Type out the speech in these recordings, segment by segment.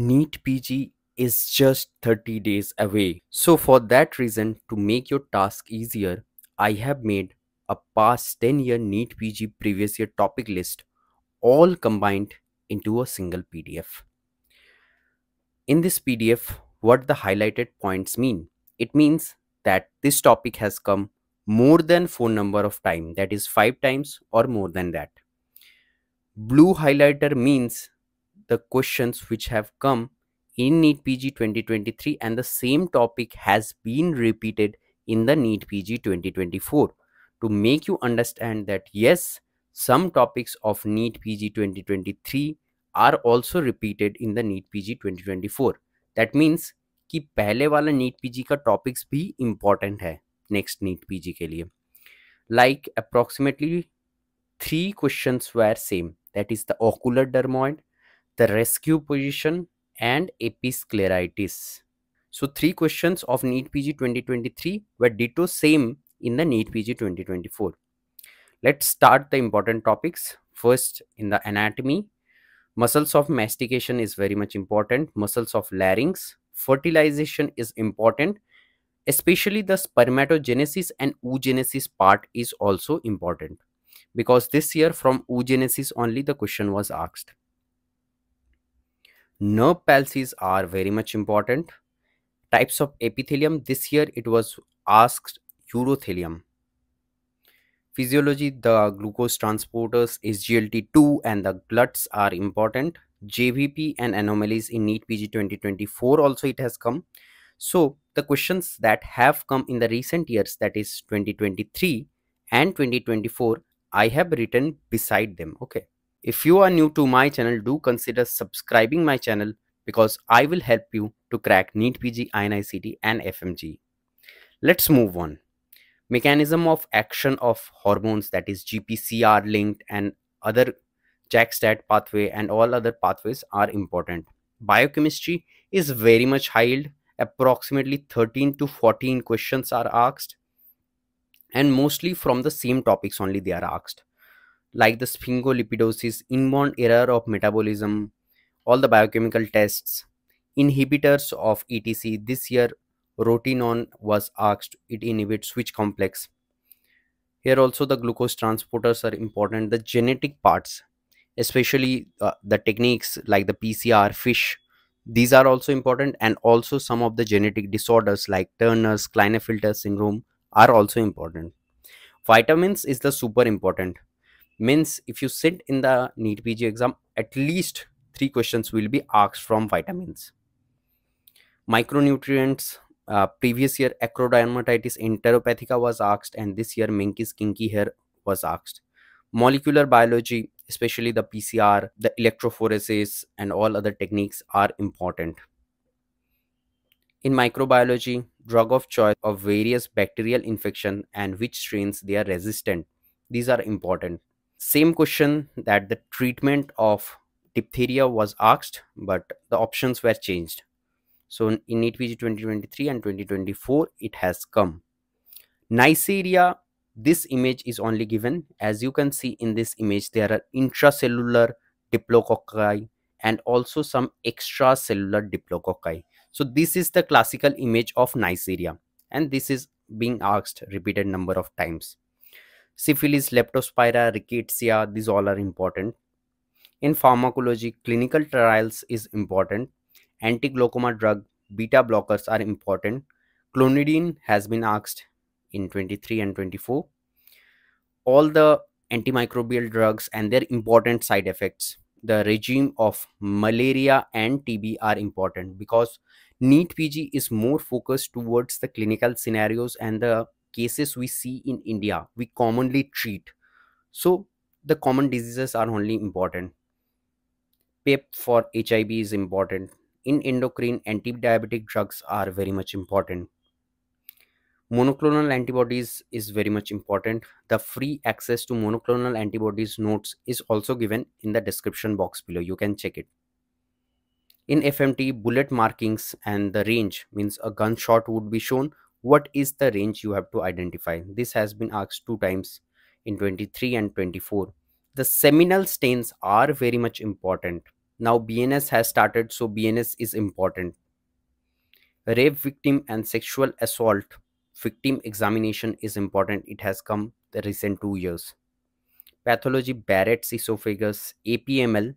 NEET PG is just 30 days away. So for that reason, to make your task easier, I have made a past 10 year NEET PG previous year topic list all combined into a single PDF. In this PDF, what the highlighted points mean? It means that this topic has come more than four number of time that is five times or more than that. Blue highlighter means the questions which have come in NEET PG 2023 and the same topic has been repeated in the NEET PG 2024 to make you understand that yes, some topics of NEET PG 2023 are also repeated in the NEET PG 2024. That means कि पहले वाला NEET PG का topics भी important है next NEET PG के लिए like approximately three questions where same that is the ocular dermoid the rescue position, and episcleritis. So three questions of NEET PG 2023 were ditto same in the NEET PG 2024. Let's start the important topics. First, in the anatomy, muscles of mastication is very much important. Muscles of larynx, fertilization is important. Especially the spermatogenesis and oogenesis part is also important because this year from oogenesis only the question was asked. Nerve palsies are very much important. Types of epithelium this year it was asked urothelium. Physiology the glucose transporters SGLT2 and the gluts are important. JVP and anomalies in NEET PG 2024 also it has come. So the questions that have come in the recent years that is 2023 and 2024 I have written beside them okay. If you are new to my channel, do consider subscribing my channel because I will help you to crack NEET PG, INICET and FMG. Let's move on. Mechanism of action of hormones that is GPCR linked and other JAK-STAT pathway and all other pathways are important. Biochemistry is very much high approximately 13 to 14 questions are asked and mostly from the same topics only they are asked like the sphingolipidosis, inborn error of metabolism, all the biochemical tests, inhibitors of ETC. This year, rotenone was asked. It inhibits switch complex. Here also the glucose transporters are important. The genetic parts, especially uh, the techniques like the PCR, FISH, these are also important and also some of the genetic disorders like Turner's Klinefelter syndrome are also important. Vitamins is the super important means if you sit in the NEET PG exam, at least three questions will be asked from vitamins. Micronutrients, uh, previous year acrodermatitis enteropathica was asked and this year Menkes kinky hair was asked. Molecular biology, especially the PCR, the electrophoresis and all other techniques are important. In microbiology, drug of choice of various bacterial infection and which strains they are resistant. These are important same question that the treatment of diphtheria was asked but the options were changed. So in NEET PG 2023 and 2024 it has come. Neisseria this image is only given. As you can see in this image there are intracellular diplococci and also some extracellular diplococci. So this is the classical image of Neisseria and this is being asked repeated number of times syphilis, leptospira, rickettsia, these all are important. In pharmacology, clinical trials is important. Anti-glaucoma drug, beta blockers are important. Clonidine has been asked in 23 and 24. All the antimicrobial drugs and their important side effects. The regime of malaria and TB are important because NEET PG is more focused towards the clinical scenarios and the cases we see in India, we commonly treat. So the common diseases are only important. PEP for HIV is important. In endocrine, anti-diabetic drugs are very much important. Monoclonal antibodies is very much important. The free access to monoclonal antibodies notes is also given in the description box below. You can check it. In FMT, bullet markings and the range means a gunshot would be shown what is the range you have to identify? This has been asked two times in 23 and 24 the seminal stains are very much important. Now bns has started so bns is important. Rape victim and sexual assault victim examination is important. It has come the recent two years. Pathology barrett's esophagus apml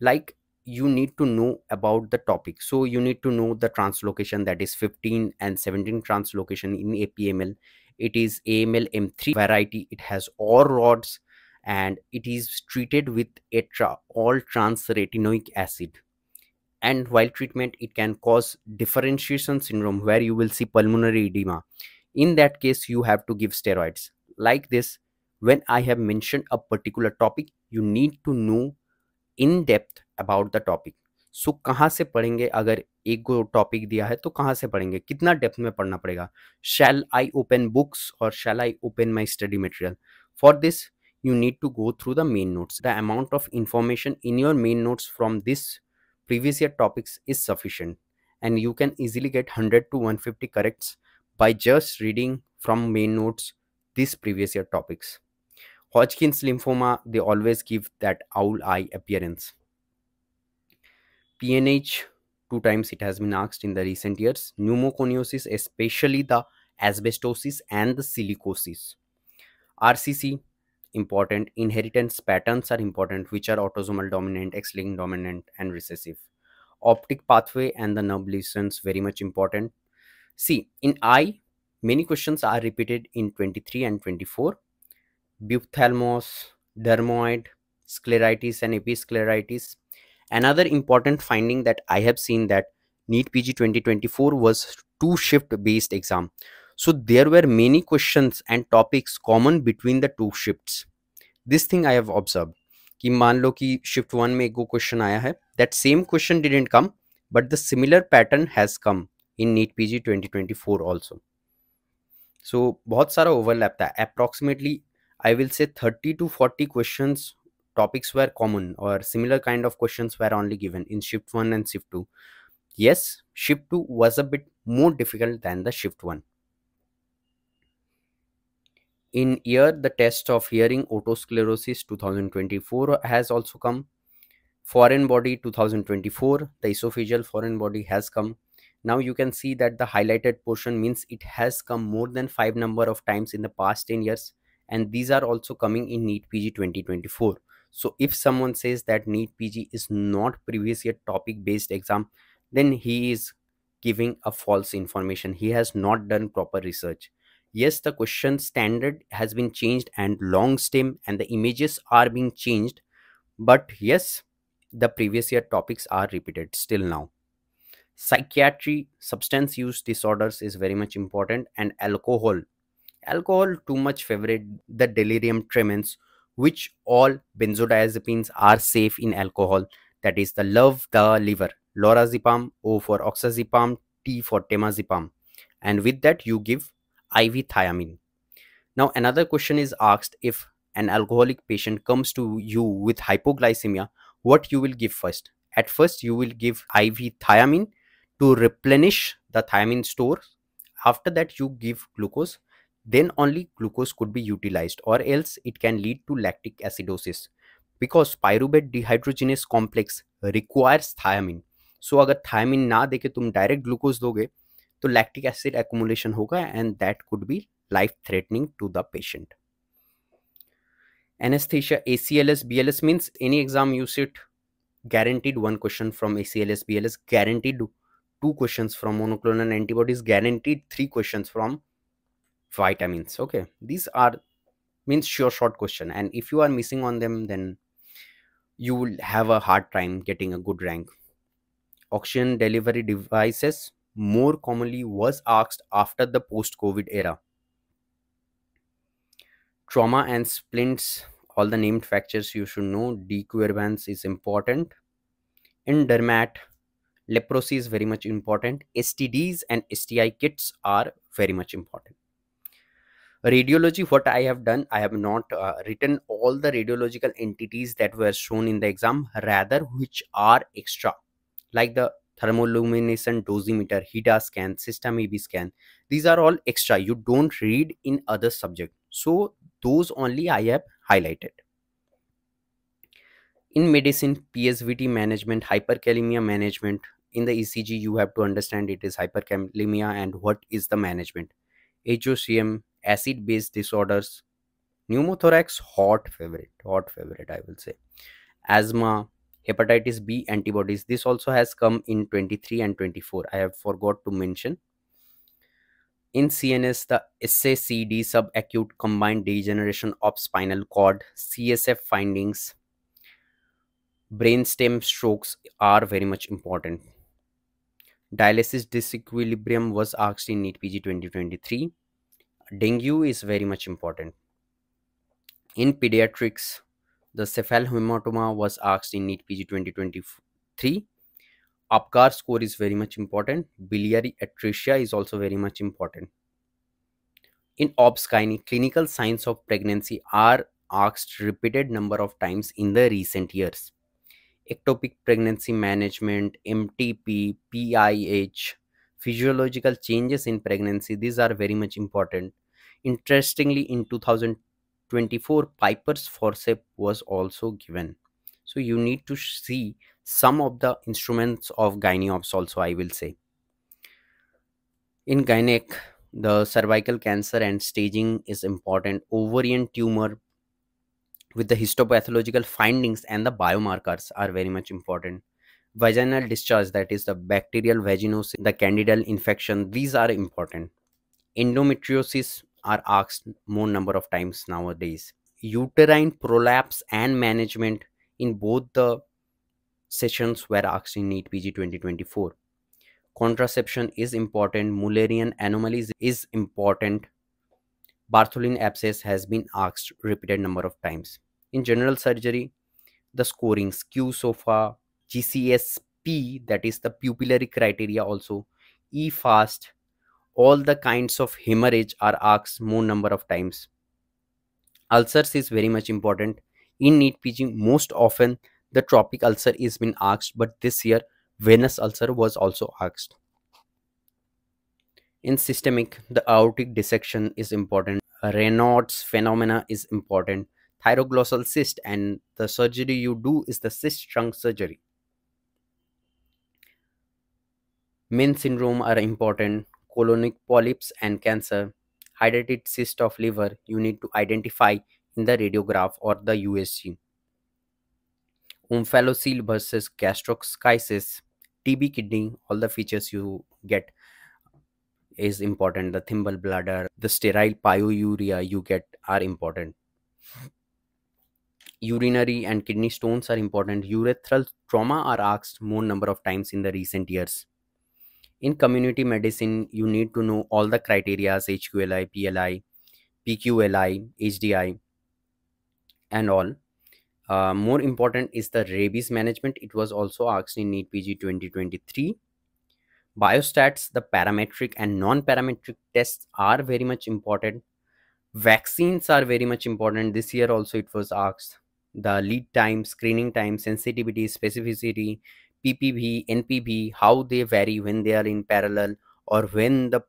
like you need to know about the topic. So you need to know the translocation that is 15 and 17 translocation in apml it is aml m3 variety. It has Auer rods and it is treated with atra all trans retinoic acid. And while treatment it can cause differentiation syndrome where you will see pulmonary edema. In that case you have to give steroids. Like this when i have mentioned a particular topic you need to know in depth about the topic so कहाँ से पढ़ेंगे? अगर एक गो topic दिया है तो कहाँ से पढ़ेंगे? कितना डेप्थ में पढ़ना पड़ेगा? शैल आई ओपन बुक्स और shall I open my study material for this you need to go through the main notes the amount of information in your main notes from this previous year topics is sufficient and you can easily get hundred to one fifty corrects by just reading from main notes this previous year topics Hodgkin lymphoma they always give that owl eye appearance PNH, two times it has been asked in the recent years. Pneumoconiosis, especially the asbestosis and the silicosis. RCC, important. Inheritance patterns are important, which are autosomal dominant, X-linked dominant, and recessive. Optic pathway and the nerve lesions, very much important. See, in eye, many questions are repeated in 23 and 24 Buphthalmos, dermoid, scleritis and episcleritis another important finding that i have seen that NEET pg 2024 was two shift based exam. So there were many questions and topics common between the two shifts. This thing i have observed ki maan lo shift 1 may go question aaya hai that same question didn't come but the similar pattern has come in NEET pg 2024 also. So बहुत सारा overlap था. Approximately I will say 30 to 40 questions topics were common or similar kind of questions were only given in shift 1 and shift 2 yes shift 2 was a bit more difficult than the shift 1 in year the test of hearing otosclerosis 2024 has also come. Foreign body 2024 the esophageal foreign body has come. Now you can see that the highlighted portion means it has come more than five number of times in the past 10 years and these are also coming in NEET PG 2024. So if someone says that NEET PG is not previous year topic based exam, then he is giving a false information. He has not done proper research. Yes, the question standard has been changed and long stem and the images are being changed. But yes, the previous year topics are repeated still now. Psychiatry, substance use disorders is very much important and alcohol alcohol too much favorite the delirium tremens which all benzodiazepines are safe in alcohol. That is the love the liver. Lorazepam o for oxazepam t for temazepam. And with that you give iv thiamine now another question is asked if an alcoholic patient comes to you with hypoglycemia what you will give first? At first you will give iv thiamine to replenish the thiamine stores. after that you give glucose then only glucose could be utilized or else it can lead to lactic acidosis. Because pyruvate dehydrogenase complex requires thiamine. So agar thiamine na deke tum direct glucose doge to lactic acid accumulation hoga and that could be life threatening to the patient. Anesthesia acls bls means any exam you sit guaranteed one question from acls bls guaranteed two questions from monoclonal antibodies guaranteed three questions from vitamins okay. These are means sure short question. And if you are missing on them then you will have a hard time getting a good rank. Oxygen delivery devices more commonly was asked after the post covid era. Trauma and splints all the named fractures you should know. De Quervain's is important. In dermat leprosy is very much important. Stds and sti kits are very much important radiology what i have done i have not uh, written all the radiological entities that were shown in the exam rather which are extra like the thermoluminescent dosimeter hida scan system eb scan. These are all extra. You don't read in other subject. So those only i have highlighted. In medicine psvt management hyperkalemia management in the ecg you have to understand it is hyperkalemia and what is the management. Hocm acid base disorders pneumothorax hot favorite hot favorite i will say asthma hepatitis b antibodies this also has come in 23 and 24 i have forgot to mention in CNS, the SACD subacute combined degeneration of spinal cord, CSF findings, brainstem strokes are very much important. Dialysis disequilibrium was asked in NEET PG 2023. Dengue is very much important. In pediatrics, the cephalhematoma was asked in NEET PG 2023 Apgar score is very much important. Biliary atresia is also very much important. In OBS-gynae, clinical signs of pregnancy are asked repeated number of times in the recent years. Ectopic pregnancy management, MTP, PIH, physiological changes in pregnancy, these are very much important. Interestingly, in 2024, Piper's forceps was also given. So you need to see some of the instruments of gyneops also i will say in gynec the cervical cancer and staging is important ovarian tumor with the histopathological findings and the biomarkers are very much important vaginal discharge that is the bacterial vaginosis the candidal infection these are important endometriosis are asked more number of times nowadays uterine prolapse and management in both the sessions were asked in NEET PG 2024. Contraception is important. Mullerian anomalies is important. Bartholin abscess has been asked repeated number of times. In general surgery, the scorings Q-SOFA, GCSP, that is the pupillary criteria also, E-FAST, all the kinds of hemorrhage are asked more number of times. Ulcers is very much important. In NEET PG, most often the trophic ulcer is been asked but this year venous ulcer was also asked in systemic the aortic dissection is important raynaud's phenomena is important thyroglossal cyst and the surgery you do is the Sistrunk surgery Mens syndrome are important colonic polyps and cancer hydatid cyst of liver you need to identify in the radiograph or the usg omphalocele versus gastroschisis, TB kidney, all the features you get is important. The thimble bladder, the sterile pyuria you get are important. Urinary and kidney stones are important. Urethral trauma are asked more number of times in the recent years. In community medicine, you need to know all the criteria HQLI, PLI, PQLI, HDI, and all uh, more important is the rabies management. It was also asked in NEET PG 2023. Biostats, the parametric and non-parametric tests are very much important. Vaccines are very much important. This year also it was asked. The lead time, screening time, sensitivity, specificity, PPV, NPV, how they vary when they are in parallel or when the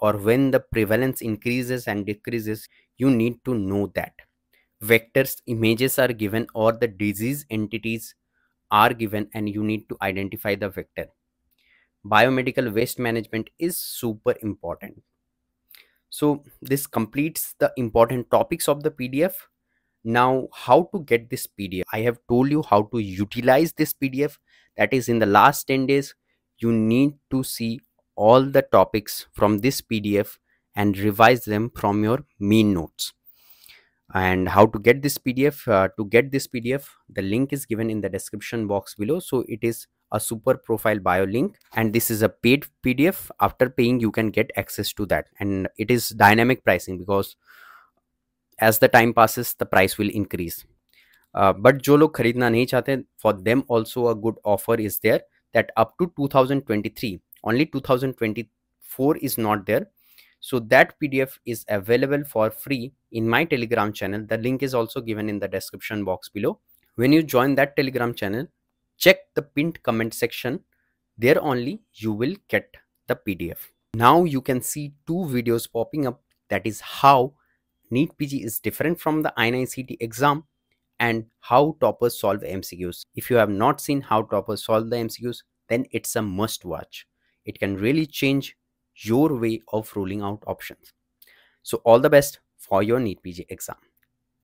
or when the prevalence increases and decreases, you need to know that. Vectors images are given or the disease entities are given and you need to identify the vector. Biomedical waste management is super important. So this completes the important topics of the pdf now how to get this pdf i have told you how to utilize this pdf that is in the last 10 days you need to see all the topics from this pdf and revise them from your mean notes. And how to get this pdf uh, to get this pdf the link is given in the description box below. So it is a super profile bio link and this is a paid pdf after paying you can get access to that. And it is dynamic pricing because as the time passes the price will increase uh, but jo log kharidna nahi chahte for them also a good offer is there that up to 2023 only 2024 is not there. So that pdf is available for free in my telegram channel. The link is also given in the description box below. When you join that telegram channel check the pinned comment section. There only you will get the pdf now you can see two videos popping up. That is how NEET PG is different from the INICET exam and how toppers solve MCQs. If you have not seen how toppers solve the MCQs, then it's a must watch. It can really change your way of ruling out options. So all the best for your NEET PG exam.